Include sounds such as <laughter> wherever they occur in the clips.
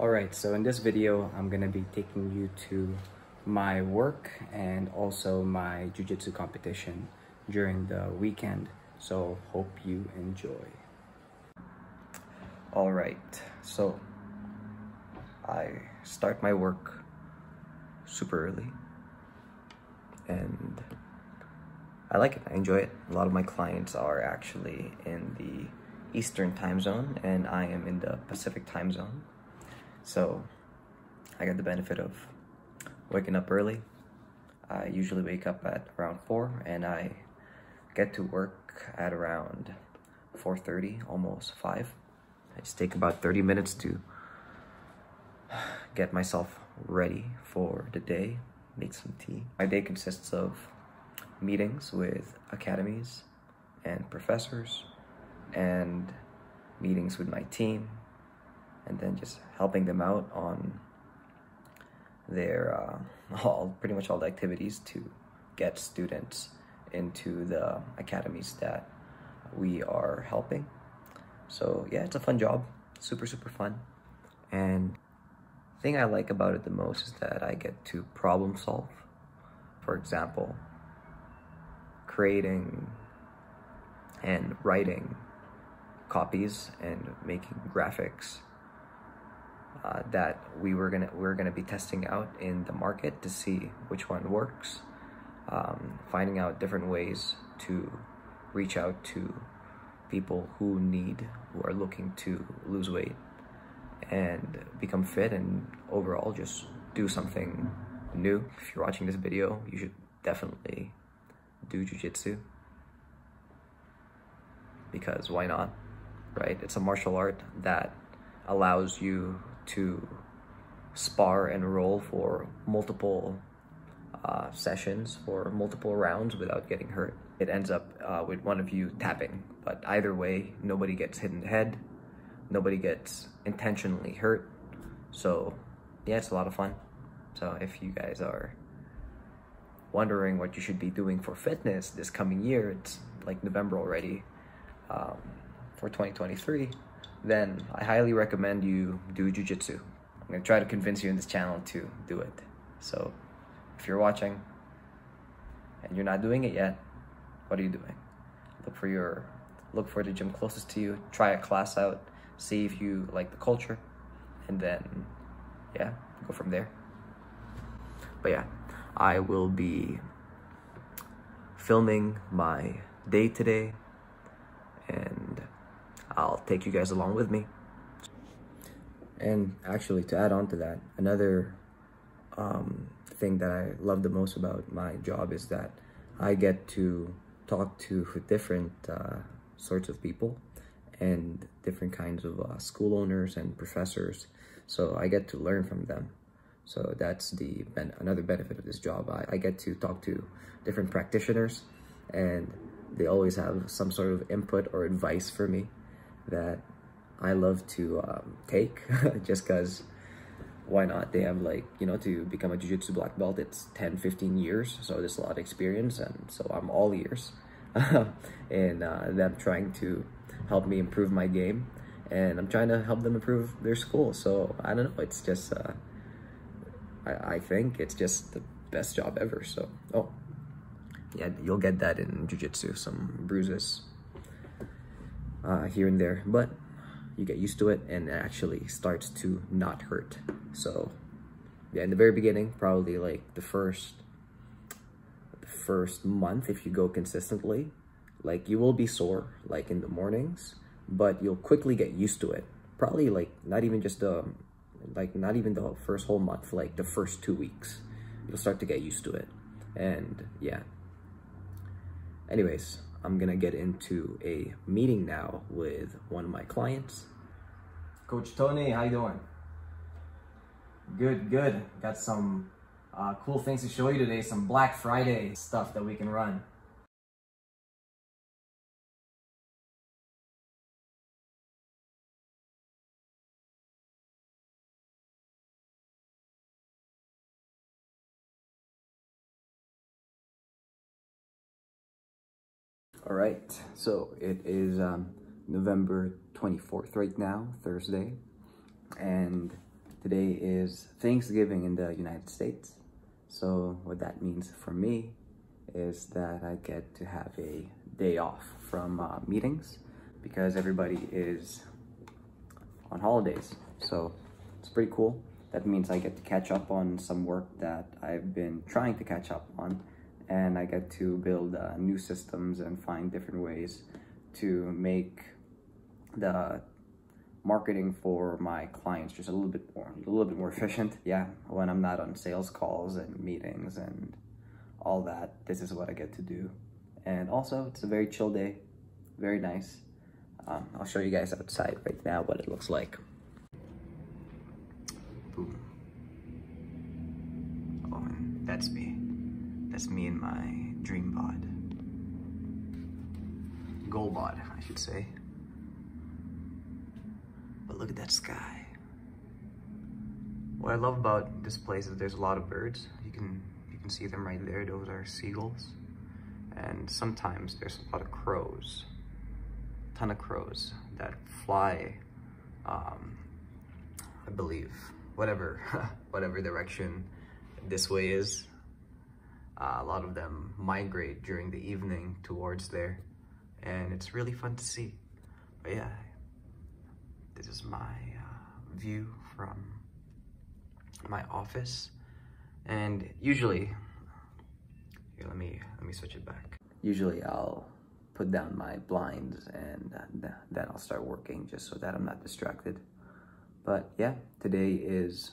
Alright, so in this video, I'm gonna be taking you to my work and also my Jiu-Jitsu competition during the weekend. So hope you enjoy. Alright, so I start my work super early and I like it, I enjoy it. A lot of my clients are actually in the Eastern time zone and I am in the Pacific time zone. So I get the benefit of waking up early. I usually wake up at around 4 and I get to work at around 4.30, almost 5. I just take about 30 minutes to get myself ready for the day, make some tea. My day consists of meetings with academies and professors and meetings with my team and then just helping them out on their uh, <laughs> all pretty much all the activities to get students into the academies that we are helping. So yeah, it's a fun job, super super fun, and thing I like about it the most is that I get to problem solve. For example, creating and writing copies and making graphics uh, that we were gonna we're gonna be testing out in the market to see which one works. Um, finding out different ways to reach out to people who need who are looking to lose weight and become fit and overall just do something new. If you're watching this video, you should definitely do jujitsu because why not, right? It's a martial art that allows you to spar and roll for multiple uh, sessions or multiple rounds without getting hurt. It ends up uh, with one of you tapping, but either way, nobody gets hit in the head, nobody gets intentionally hurt. So yeah, it's a lot of fun. So if you guys are wondering what you should be doing for fitness this coming year, it's like November already um, for 2023 then I highly recommend you do jujitsu. I'm gonna try to convince you in this channel to do it. So if you're watching and you're not doing it yet, what are you doing? Look for your look for the gym closest to you, try a class out, see if you like the culture, and then yeah, go from there. But yeah, I will be filming my day today I'll take you guys along with me. And actually, to add on to that, another um, thing that I love the most about my job is that I get to talk to different uh, sorts of people and different kinds of uh, school owners and professors. So I get to learn from them. So that's the another benefit of this job. I, I get to talk to different practitioners and they always have some sort of input or advice for me that I love to um, take <laughs> just because why not? They have like, you know, to become a Jiu-Jitsu black belt, it's 10, 15 years. So there's a lot of experience and so I'm all ears. <laughs> and uh, them trying to help me improve my game and I'm trying to help them improve their school. So I don't know, it's just, uh, I, I think it's just the best job ever. So, oh, yeah, you'll get that in Jiu-Jitsu, some bruises, uh, here and there, but you get used to it and it actually starts to not hurt. So yeah, in the very beginning, probably like the first, the first month, if you go consistently, like you will be sore like in the mornings, but you'll quickly get used to it. Probably like not even just the, like not even the first whole month, like the first two weeks, you'll start to get used to it. And yeah. Anyways, I'm gonna get into a meeting now with one of my clients. Coach Tony, how you doing? Good, good. Got some uh, cool things to show you today, some Black Friday stuff that we can run. All right, so it is um, November 24th right now, Thursday, and Today is Thanksgiving in the United States. So what that means for me is that I get to have a day off from uh, meetings because everybody is on holidays. So it's pretty cool. That means I get to catch up on some work that I've been trying to catch up on and I get to build uh, new systems and find different ways to make the marketing for my clients just a little bit more a little bit more <laughs> efficient. Yeah when i'm not on sales calls and meetings and all that this is what i get to do. And also it's a very chill day very nice. Um, i'll show you guys outside right now what it looks like. Boom. Oh and that's me that's me in my dream bod goal bod i should say but look at that sky. What I love about this place is there's a lot of birds. You can you can see them right there. Those are seagulls. And sometimes there's a lot of crows. A ton of crows that fly, um, I believe, whatever, <laughs> whatever direction this way is. Uh, a lot of them migrate during the evening towards there. And it's really fun to see. But yeah, this is my uh, view from my office. And usually, here, let me, let me switch it back. Usually I'll put down my blinds and then I'll start working just so that I'm not distracted. But yeah, today is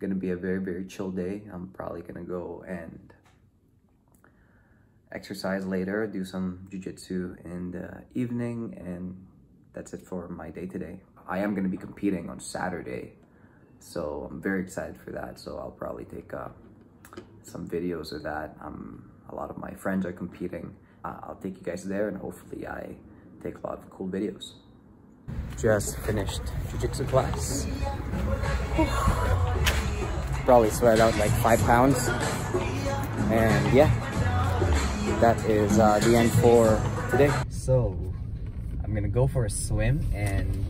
gonna be a very, very chill day. I'm probably gonna go and exercise later, do some jujitsu in the evening, and that's it for my day today. I am going to be competing on Saturday. So I'm very excited for that. So I'll probably take uh, some videos of that. Um, a lot of my friends are competing. Uh, I'll take you guys there and hopefully I take a lot of cool videos. Just finished jiu-jitsu class. Probably sweat out like five pounds. And yeah, that is uh, the end for today. So I'm gonna go for a swim and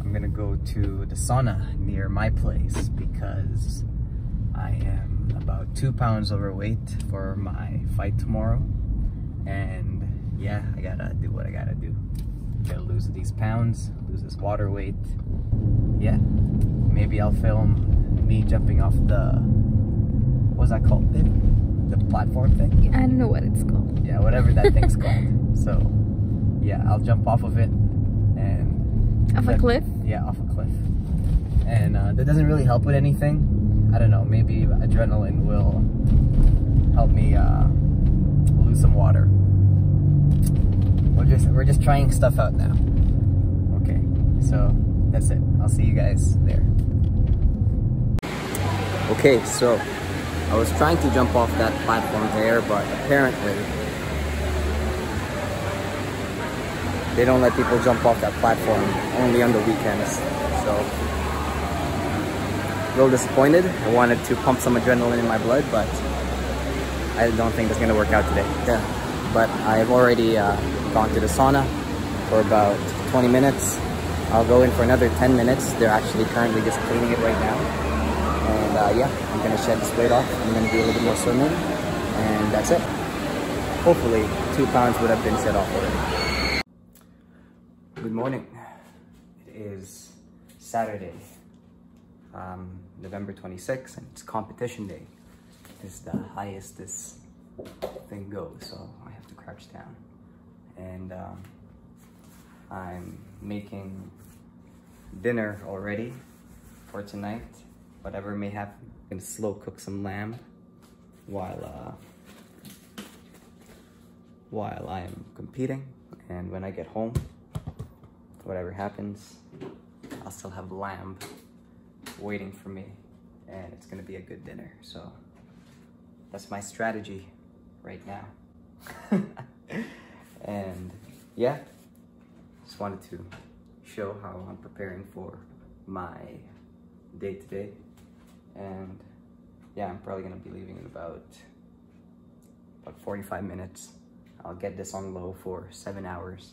I'm gonna go to the sauna near my place because I am about two pounds overweight for my fight tomorrow. And yeah, I gotta do what I gotta do. Gotta lose these pounds, lose this water weight. Yeah, maybe I'll film me jumping off the, what's that called? The, platform thing? I don't know what it's called. Yeah, whatever that thing's <laughs> called. So yeah, I'll jump off of it and off a cliff? Yeah, off a cliff. And uh, that doesn't really help with anything. I don't know, maybe adrenaline will help me uh, lose some water. We're just, we're just trying stuff out now. Okay, so that's it. I'll see you guys there. Okay, so I was trying to jump off that platform there, but apparently they don't let people jump off that platform only on the weekends. So, a little disappointed. I wanted to pump some adrenaline in my blood, but I don't think it's gonna work out today. Yeah. But I've already uh, gone to the sauna for about 20 minutes. I'll go in for another 10 minutes. They're actually currently just cleaning it right now. Uh, yeah, I'm gonna shed this weight off. I'm gonna do a little bit more swimming, and that's it. Hopefully, two pounds would have been shed off already. Good morning. It is Saturday, um, November 26th, and it's competition day. It's the highest this thing goes, so I have to crouch down. And um, I'm making dinner already for tonight, whatever may happen. I'm gonna slow cook some lamb while uh, while I am competing, and when I get home, whatever happens, I'll still have lamb waiting for me and it's gonna be a good dinner. So that's my strategy right now. <laughs> and yeah, just wanted to show how I'm preparing for my day today. And yeah, I'm probably gonna be leaving in about, about 45 minutes. I'll get this on low for seven hours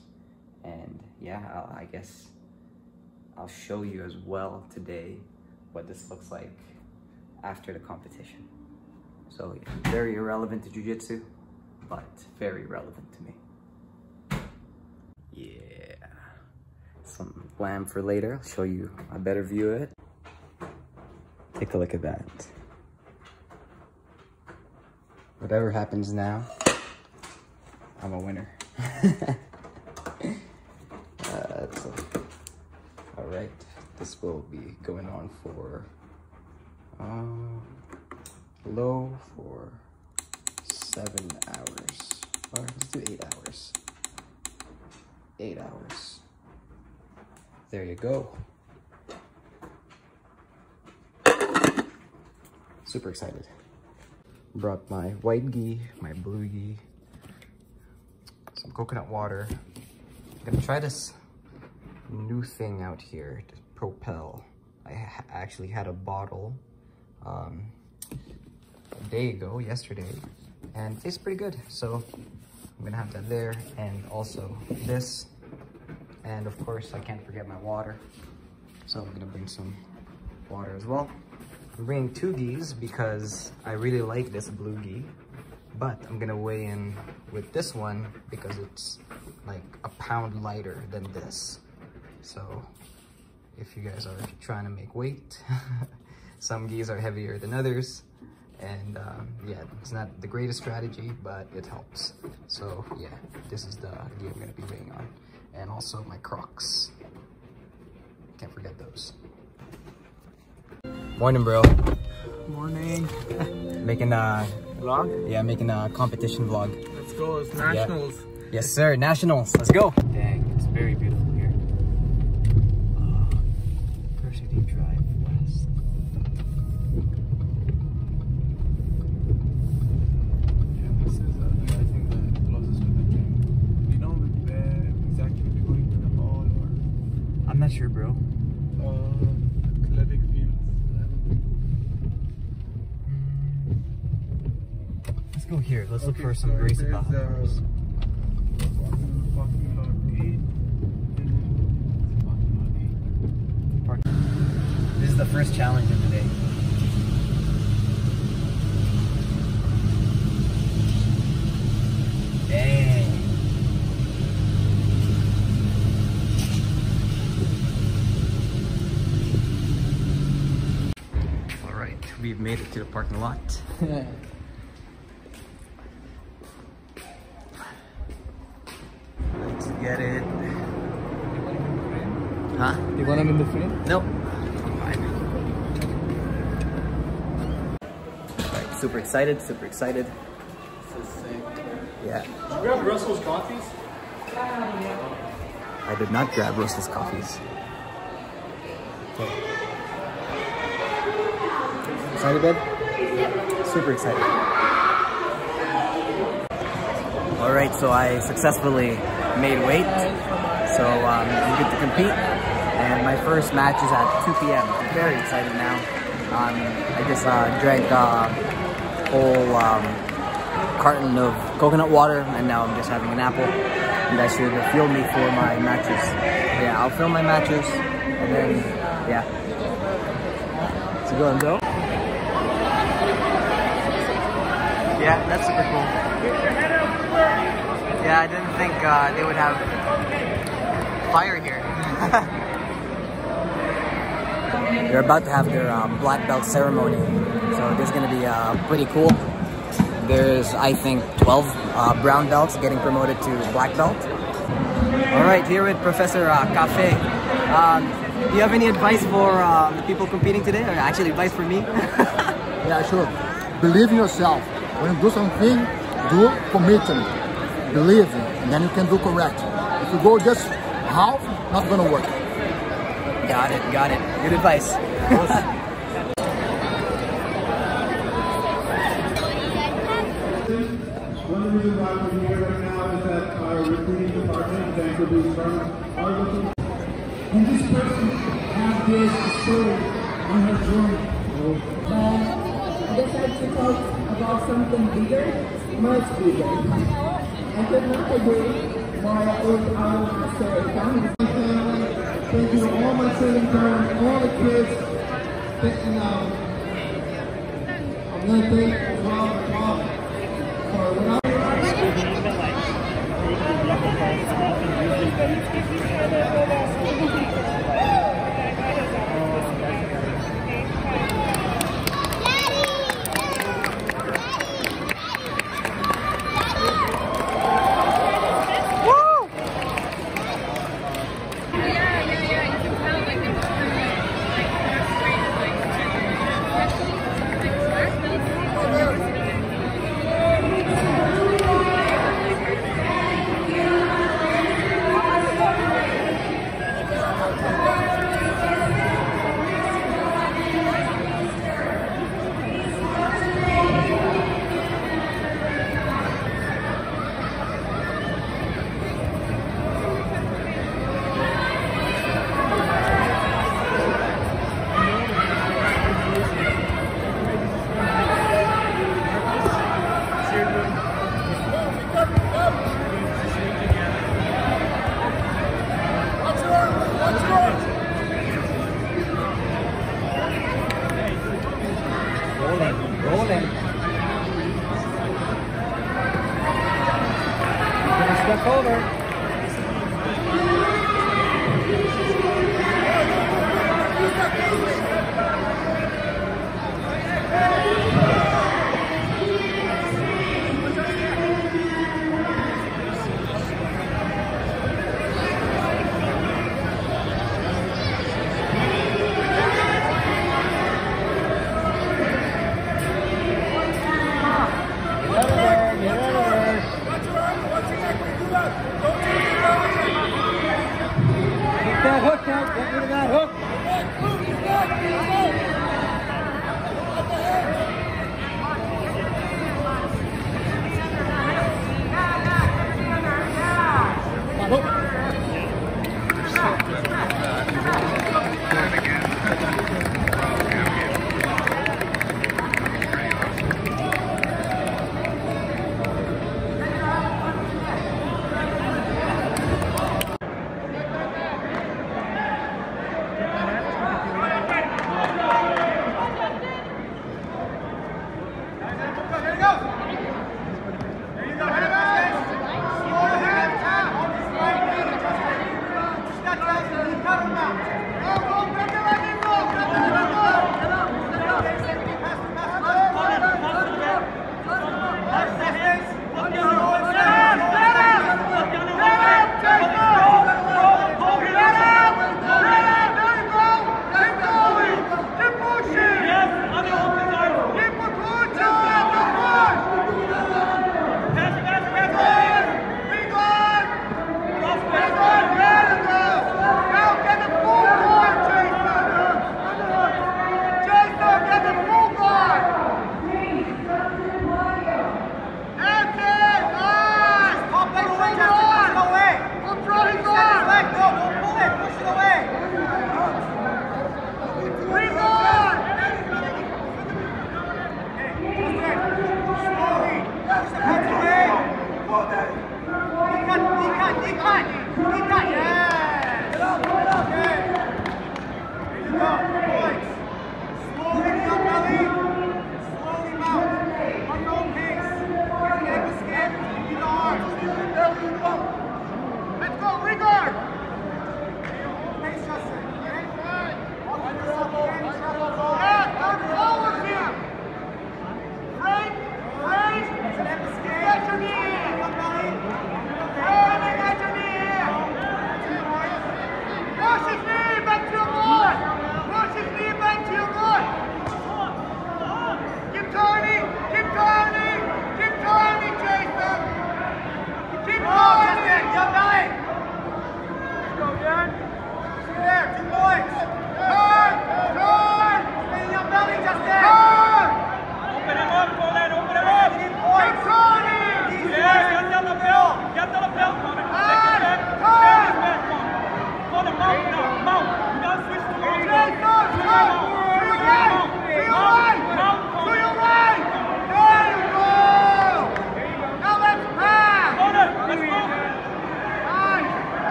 and yeah, I'll, I guess I'll show you as well today what this looks like after the competition. So very irrelevant to jujitsu, but very relevant to me. Yeah, some lamb for later. I'll show you a better view of it. Take a look at that. Whatever happens now, I'm a winner. <laughs> uh, so, all right, this will be going on for uh, low for seven hours. Or let's do eight hours. Eight hours. There you go. Super excited. Brought my white gi, my blue gi, some coconut water. I'm gonna try this new thing out here propel. I ha actually had a bottle um, a day ago, yesterday, and tastes pretty good. So I'm gonna have that there and also this. And of course, I can't forget my water. So I'm gonna bring some water as well. I'm bringing two gis because I really like this blue gi, but I'm gonna weigh in with this one because it's like a pound lighter than this. So if you guys are trying to make weight, <laughs> some gis are heavier than others. And um, yeah, it's not the greatest strategy, but it helps. So yeah, this is the gi I'm gonna be weighing on. And also my Crocs. Can't forget those. Morning, bro. Morning. Making a, Vlog? yeah, making a competition vlog. Let's go. It's nationals. Yes, sir. Nationals. Let's go. Dang, it's very beautiful here. Uh, University Drive West. Yeah, this is, uh, look Okay, for some so Gracie there's, uh, Bahamas. Parking parking lot eight. Parking lot eight. This is the first challenge of the day. Dang. All right, we've made it to the parking lot. <laughs> want them in the frame? Nope. Fine. Super excited, super excited. This is sick. Yeah. Did you grab Russell's coffees? I did not grab Russell's coffees. Okay. Excited, babe? Super excited. All right, so I successfully made weight. So um, I'm good to compete. My first match is at 2 p.m. I'm very excited now. Um, I just uh, drank a whole um, carton of coconut water and now I'm just having an apple. And that should fuel me for my matches. Yeah, I'll film my matches and then, yeah. So go and go. Yeah, that's super cool. Yeah, I didn't think uh, they would have fire here. <laughs> They're about to have their uh, black belt ceremony, so this is going to be uh, pretty cool. There's, I think, 12 uh, brown belts getting promoted to black belt. All right, here with Professor uh, Cafe. Um, do you have any advice for um, the people competing today? Or actually, advice for me? <laughs> Yeah, sure. Believe in yourself. When you do something, do commitment. Believe, and then you can do correct. If you go just half, not gonna work. Got it, got it. Good advice. One of <laughs> the reasons why we're here right now is that our recruiting department, Bank of these firms, are looking. And this person had this story on her journey. and decided to talk about something bigger, much bigger. I could not agree more with our master family. Thank you to all my parents, all the kids Speaking of, um, I'm going to thank Let's go.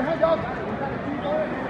Your hand out.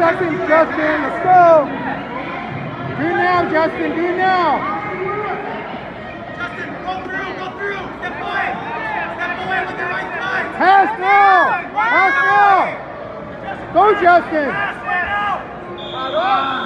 Seconds, Justin. Let's go. Do now, Justin. Do now. Justin, go through, go through. Step away. Step away with the right time. Pass now. Pass now. Go, Justin. Pass now.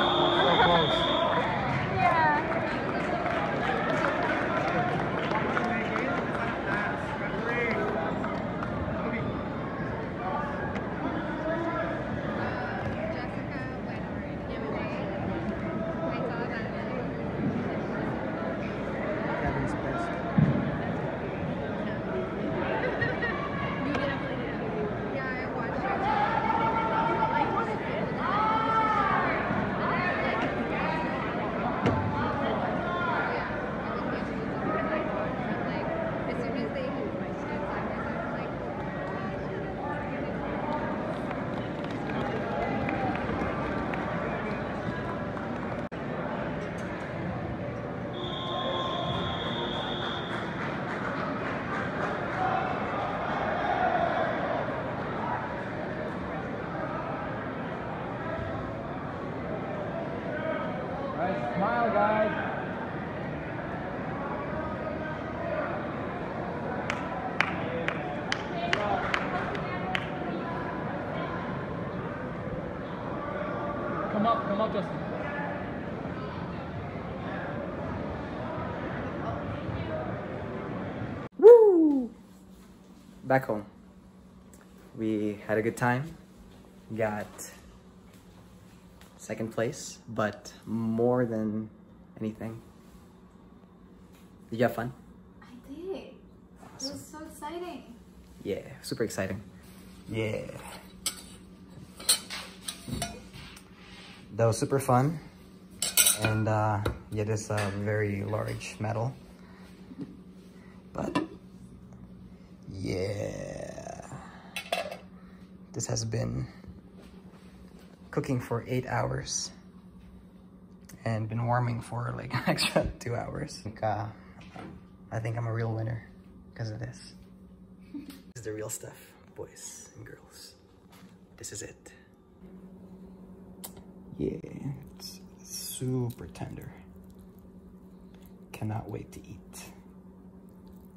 Back home. We had a good time. Got second place, but more than anything, did you have fun? I did. It was so exciting. Yeah, super exciting. Yeah. That was super fun. And uh, yeah, this a very large medal. But yeah. This has been cooking for eight hours and been warming for like <laughs> an extra two hours. I think, uh, I think I'm a real winner because of this. <laughs> This is the real stuff, boys and girls. This is it. Yeah, it's super tender. Cannot wait to eat.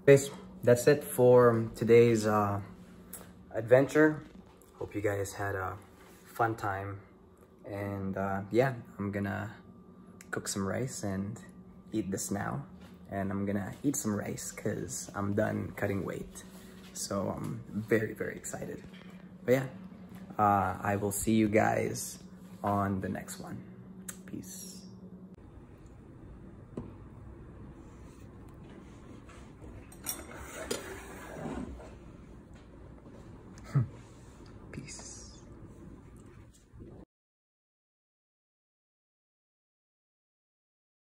Guys, that's it for today's uh, adventure. Hope you guys had a fun time. And uh, yeah, I'm gonna cook some rice and eat this now. And I'm gonna eat some rice because I'm done cutting weight. So I'm very, very excited. But yeah, uh, I will see you guys on the next one. Peace.